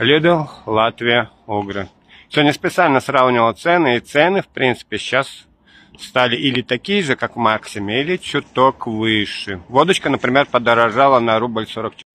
Lidl, Латвия, Огры. Сегодня специально сравнивал цены, и цены, в принципе, сейчас стали или такие же, как в Максиме, или чуток выше. Водочка, например, подорожала на рубль 44.